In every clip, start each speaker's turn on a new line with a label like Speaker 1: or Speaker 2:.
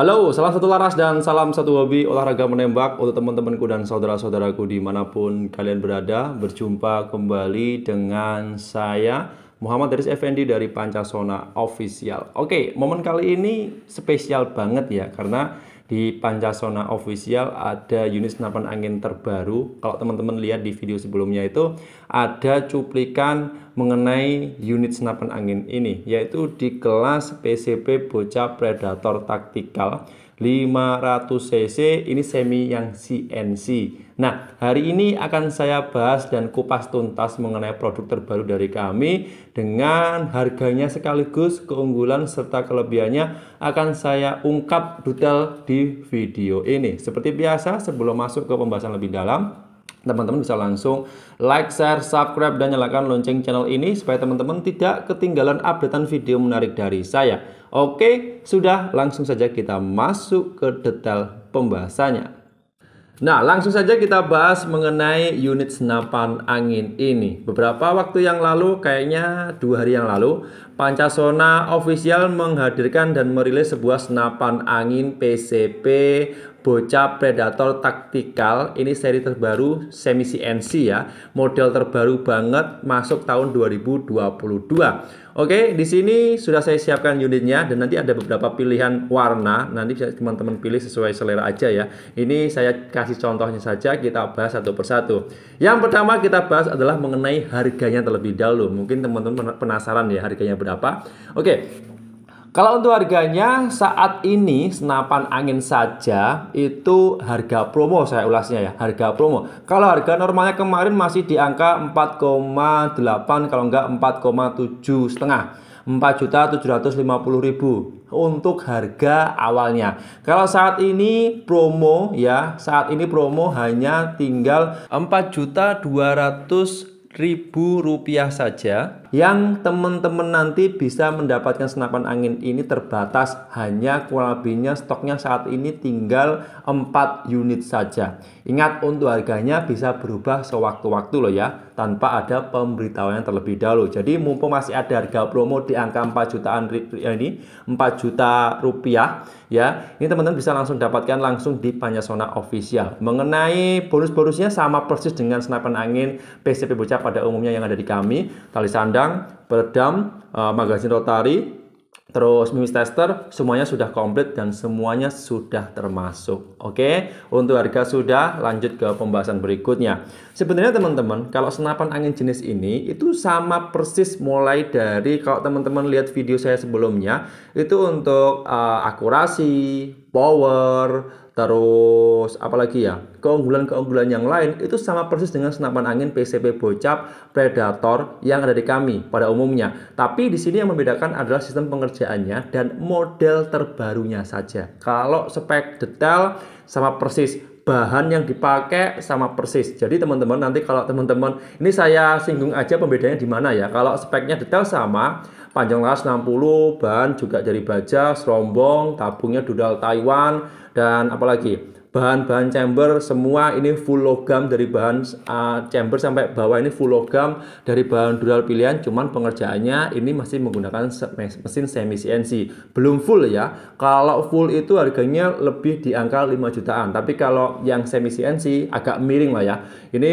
Speaker 1: Halo, salam satu laras dan salam satu hobi olahraga menembak untuk teman-temanku dan saudara-saudaraku di mana pun kalian berada. Berjumpa kembali dengan saya Muhammad Daris Effendi dari Pancasona Official. Oke, momen kali ini spesial banget ya karena di Pancasona Official ada unit senapan angin terbaru. Kalau teman-teman lihat di video sebelumnya itu ada cuplikan mengenai unit senapan angin ini yaitu di kelas PCP Bocah Predator Taktikal 500 cc ini semi yang CNC nah hari ini akan saya bahas dan kupas tuntas mengenai produk terbaru dari kami dengan harganya sekaligus keunggulan serta kelebihannya akan saya ungkap detail di video ini. Seperti biasa sebelum masuk ke pembahasan lebih dalam teman-teman bisa langsung like, share, subscribe, dan nyalakan lonceng channel ini supaya teman-teman tidak ketinggalan updatean video menarik dari saya. Oke, sudah langsung saja kita masuk ke detail pembahasannya. Nah, langsung saja kita bahas mengenai unit senapan angin ini. Beberapa waktu yang lalu, kayaknya dua hari yang lalu, Pancasona Official menghadirkan dan merilis sebuah senapan angin PCP Bocah Predator Tactical ini seri terbaru semi CNC ya. Model terbaru banget masuk tahun 2022 Oke di sini sudah saya siapkan unitnya dan nanti ada beberapa pilihan warna. Nanti bisa teman-teman pilih sesuai selera aja ya. Ini saya kasih contohnya saja kita bahas satu persatu. Yang pertama kita bahas adalah mengenai harganya terlebih dahulu. Mungkin teman-teman penasaran ya harganya berapa. Oke kalau untuk harganya saat ini senapan angin saja itu harga promo saya ulasnya ya harga promo. Kalau harga normalnya kemarin masih di angka 4,8 kalau enggak 4,7 setengah. 4.750.000 untuk harga awalnya. Kalau saat ini promo ya, saat ini promo hanya tinggal 4.200 ribu rupiah saja yang teman-teman nanti bisa mendapatkan senapan angin ini terbatas hanya kurang lebihnya stoknya saat ini tinggal 4 unit saja. Ingat untuk harganya bisa berubah sewaktu-waktu loh ya tanpa ada pemberitahuan terlebih dahulu. Jadi mumpung masih ada harga promo di angka 4 jutaan ini 4 juta rupiah ya ini teman-teman bisa langsung dapatkan langsung di Panasonic Official. Mengenai bonus-bonusnya sama persis dengan senapan angin PCP Bocah pada umumnya yang ada di kami tali sandang, peredam, uh, magazin rotari terus mimis tester semuanya sudah komplit dan semuanya sudah termasuk. Oke untuk harga sudah lanjut ke pembahasan berikutnya. Sebenarnya teman-teman kalau senapan angin jenis ini itu sama persis mulai dari kalau teman-teman lihat video saya sebelumnya itu untuk uh, akurasi power terus apalagi ya? Keunggulan-keunggulan yang lain itu sama persis dengan senapan angin PCP Bocap Predator yang ada di kami pada umumnya. Tapi di sini yang membedakan adalah sistem pengerjaannya dan model terbarunya saja. Kalau spek detail sama persis bahan yang dipakai sama persis. Jadi teman-teman nanti kalau teman-teman ini saya singgung aja pembedanya di mana ya. Kalau speknya detail sama, panjang laras 60, bahan juga dari baja, serombong, tabungnya dudal Taiwan dan apalagi bahan-bahan chamber semua ini full logam dari bahan uh, chamber sampai bawah ini full logam dari bahan dural pilihan cuman pengerjaannya ini masih menggunakan mesin semi CNC belum full ya. Kalau full itu harganya lebih di angka 5 jutaan. Tapi kalau yang semi CNC agak miring lah ya. Ini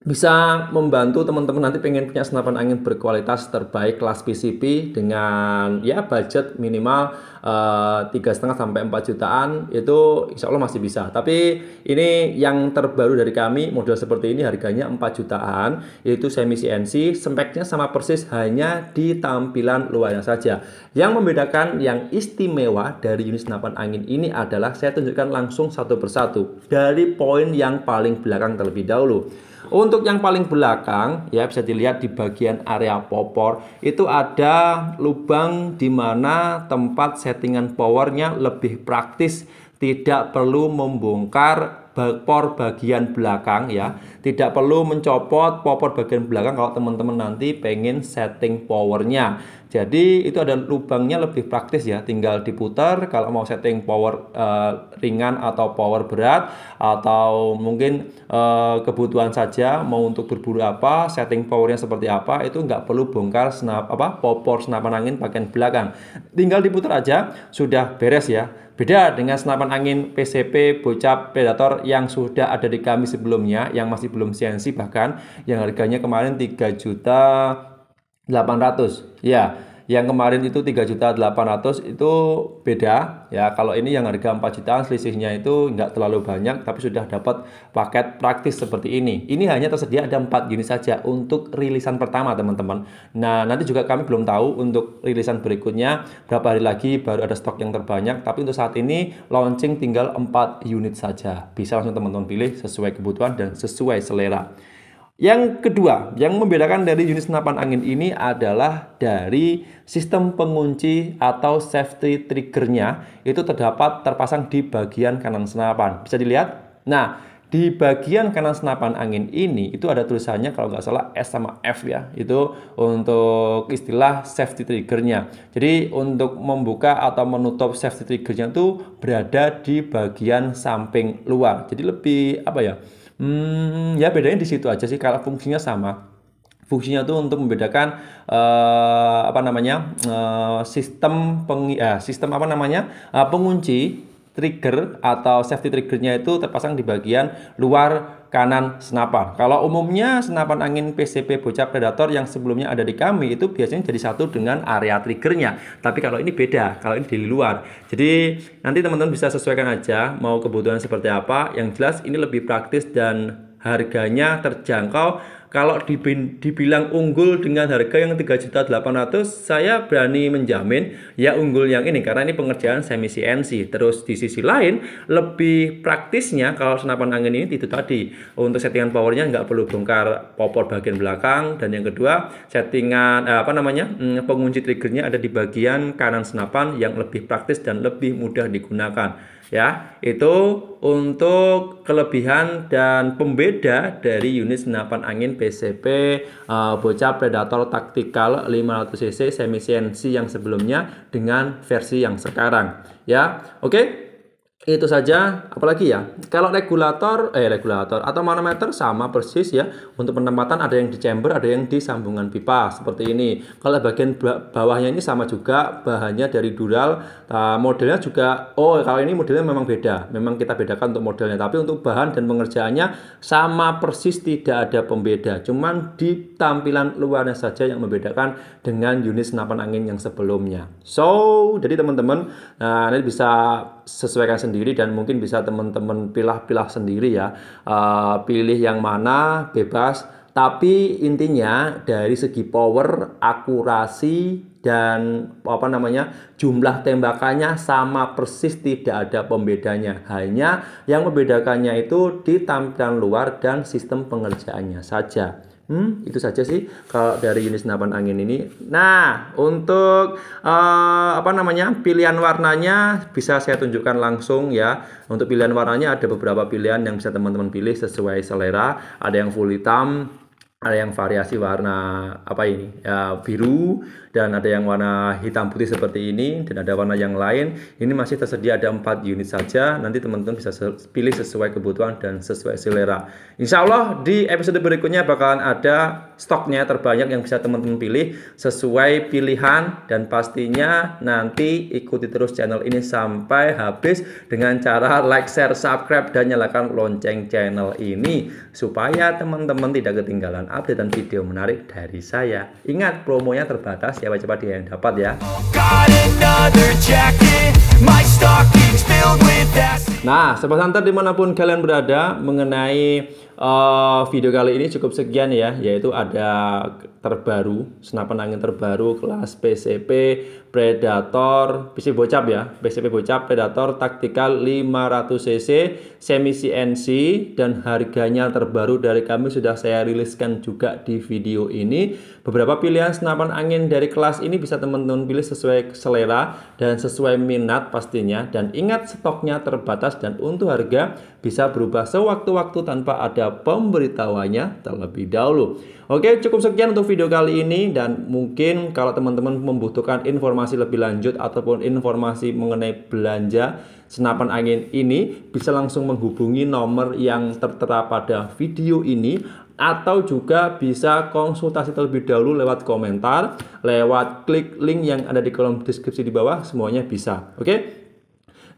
Speaker 1: bisa membantu teman-teman nanti pengen punya senapan angin berkualitas terbaik kelas PCP dengan ya budget minimal eh, tiga setengah sampai 4 jutaan itu insya Allah masih bisa. Tapi ini yang terbaru dari kami model seperti ini harganya 4 jutaan yaitu semi CNC speknya sama persis hanya di tampilan luarnya saja. Yang membedakan yang istimewa dari unit senapan angin ini adalah saya tunjukkan langsung satu persatu dari poin yang paling belakang terlebih dahulu. untuk yang paling belakang ya bisa dilihat di bagian area popor itu ada lubang di mana tempat settingan powernya lebih praktis tidak perlu membongkar popor bagian belakang ya tidak perlu mencopot popor bagian belakang kalau teman-teman nanti pengen setting powernya Jadi itu ada lubangnya lebih praktis ya, tinggal diputar kalau mau setting power uh, ringan atau power berat atau mungkin uh, kebutuhan saja mau untuk berburu apa, setting powernya seperti apa itu nggak perlu bongkar snap apa popor senapan angin bagian belakang. Tinggal diputar aja sudah beres ya. Beda dengan senapan angin PCP bocap predator yang sudah ada di kami sebelumnya yang masih belum CNC bahkan yang harganya kemarin 3 juta 800 ya yang kemarin itu 3 juta 800 itu beda ya. Kalau ini yang harga 4 jutaan selisihnya itu enggak terlalu banyak tapi sudah dapat paket praktis seperti ini. Ini hanya tersedia ada 4 unit saja untuk rilisan pertama teman-teman. Nah nanti juga kami belum tahu untuk rilisan berikutnya berapa hari lagi baru ada stok yang terbanyak tapi untuk saat ini launching tinggal 4 unit saja. Bisa langsung teman-teman pilih sesuai kebutuhan dan sesuai selera yang kedua, yang membedakan dari unit senapan angin ini adalah dari sistem pengunci atau safety triggernya itu terdapat terpasang di bagian kanan senapan. Bisa dilihat? Nah, di bagian kanan senapan angin ini itu ada tulisannya kalau nggak salah S sama F ya itu untuk istilah safety triggernya jadi untuk membuka atau menutup safety triggernya itu berada di bagian samping luar jadi lebih apa ya Hmm, ya bedanya di situ aja sih kalau fungsinya sama. Fungsinya tuh untuk membedakan uh, apa namanya uh, sistem peng, uh, sistem apa namanya uh, pengunci trigger atau safety triggernya itu terpasang di bagian luar kanan senapan. Kalau umumnya senapan angin PCP bocah predator yang sebelumnya ada di kami itu biasanya jadi satu dengan area triggernya. Tapi kalau ini beda, kalau ini di luar. Jadi nanti teman-teman bisa sesuaikan aja mau kebutuhan seperti apa. Yang jelas ini lebih praktis dan harganya terjangkau kalau dibilang unggul dengan harga yang 3.800 saya berani menjamin ya unggul yang ini karena ini pengerjaan semi CNC terus di sisi lain lebih praktisnya kalau senapan angin ini itu tadi. Untuk settingan powernya nggak perlu bongkar popor bagian belakang. Dan yang kedua settingan eh, apa namanya hmm, pengunci triggernya ada di bagian kanan senapan yang lebih praktis dan lebih mudah digunakan. Ya itu untuk kelebihan dan pembeda dari unit senapan angin PCP uh, eh, bocah Predator Tactical 500 cc semi CNC yang sebelumnya dengan versi yang sekarang ya oke okay? Itu saja. Apalagi ya? Kalau regulator eh regulator atau manometer sama persis ya. Untuk penempatan ada yang di chamber ada yang di sambungan pipa seperti ini. Kalau bagian bawahnya ini sama juga bahannya dari dural. Nah, modelnya juga oh kalau ini modelnya memang beda. Memang kita bedakan untuk modelnya. Tapi untuk bahan dan pengerjaannya sama persis tidak ada pembeda. Cuman di tampilan luarnya saja yang membedakan dengan unit senapan angin yang sebelumnya. So jadi teman-teman nah ini bisa sesuaikan sendiri dan mungkin bisa teman-teman pilah-pilah sendiri ya. Uh, pilih yang mana bebas. Tapi intinya dari segi power akurasi dan apa namanya jumlah tembakannya sama persis tidak ada pembedanya. Hanya yang membedakannya itu di tampilan luar dan sistem pengerjaannya saja Hmm, itu saja sih kalau dari unit senapan angin ini. Nah, untuk uh, apa namanya pilihan warnanya bisa saya tunjukkan langsung ya. Untuk pilihan warnanya ada beberapa pilihan yang bisa teman-teman pilih sesuai selera. Ada yang full hitam, ada yang variasi warna apa ini? Ya biru dan ada yang warna hitam putih seperti ini dan ada warna yang lain. Ini masih tersedia ada empat unit saja. Nanti teman-teman bisa pilih sesuai kebutuhan dan sesuai selera. Insya Allah di episode berikutnya bakalan ada stoknya terbanyak yang bisa teman-teman pilih sesuai pilihan dan pastinya nanti ikuti terus channel ini sampai habis dengan cara like, share, subscribe dan nyalakan lonceng channel ini supaya teman-teman tidak ketinggalan update dan video menarik dari saya. Ingat promonya terbatas siapa cepat dia yang dapat ya Nah, Sobat Hunter di mana pun kalian berada mengenai uh, video kali ini cukup sekian ya, yaitu ada terbaru, senapan angin terbaru kelas PCP Predator BCP Bocap ya BCP Bocap Predator Tactical 500cc semi CNC dan harganya terbaru dari kami sudah saya riliskan juga di video ini. Beberapa pilihan senapan angin dari kelas ini bisa teman-teman pilih sesuai selera dan sesuai minat pastinya. Dan ingat stoknya terbatas dan untuk harga bisa berubah sewaktu-waktu tanpa ada pemberitahuannya terlebih dahulu oke cukup sekian untuk video kali ini dan mungkin kalau teman-teman membutuhkan informasi lebih lanjut ataupun informasi mengenai belanja senapan angin ini bisa langsung menghubungi nomor yang tertera pada video ini atau juga bisa konsultasi terlebih dahulu lewat komentar, lewat klik link yang ada di kolom deskripsi di bawah, semuanya bisa. Oke?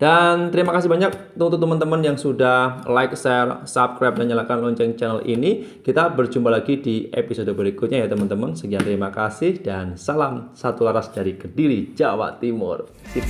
Speaker 1: Dan terima kasih banyak untuk teman-teman yang sudah like, share, subscribe, dan nyalakan lonceng channel ini. Kita berjumpa lagi di episode berikutnya ya teman-teman. Sekian terima kasih dan salam satu laras dari Kediri, Jawa Timur. Sip.